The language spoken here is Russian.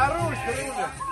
Хорош, Руля!